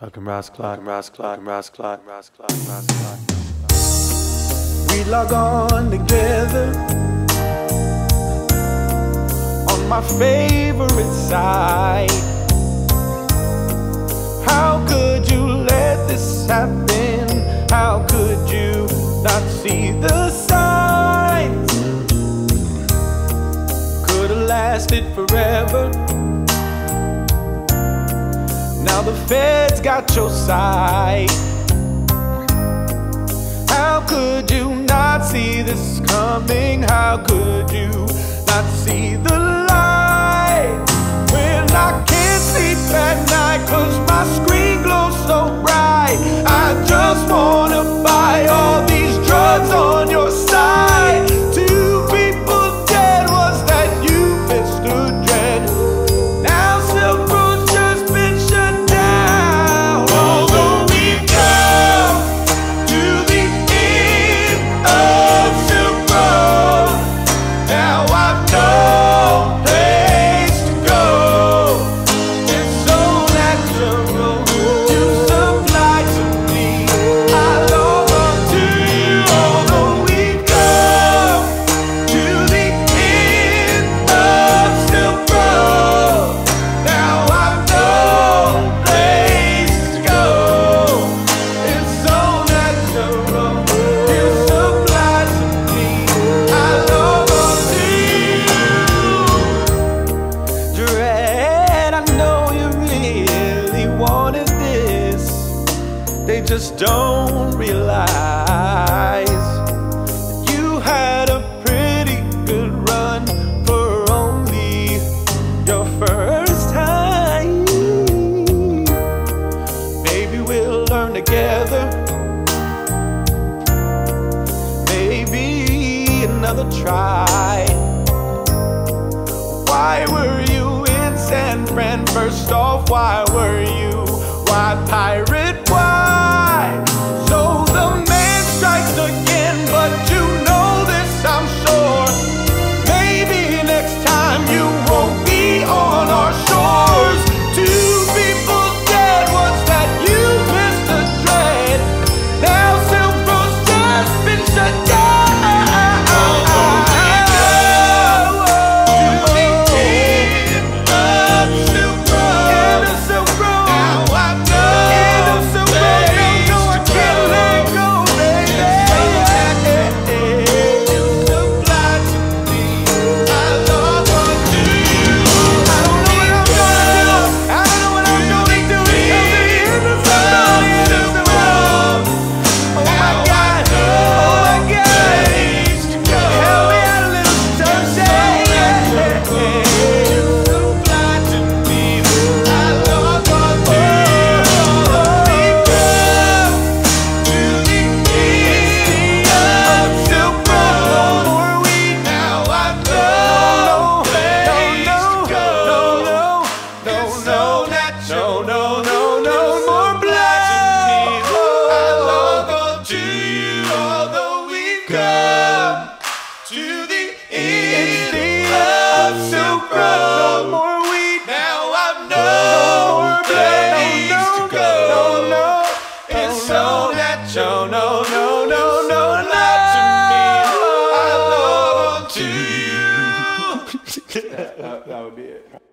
Fucking Ross Claat, Ross Claat, Ross Claat, Ross Claat, Ross Claat. We log on together on my favorite site. How could you let this happen? How could you not see the signs? Could have lasted forever. Now the feds got your side. How could you not see this coming? How could They just don't realize you had a pretty good run for only your first time. Maybe we'll learn together. Maybe another try. Why were you in San Fran first off? Why were you? Why pirate? Natural. No, no, no, no, not to me. I on to you. that, that would be it.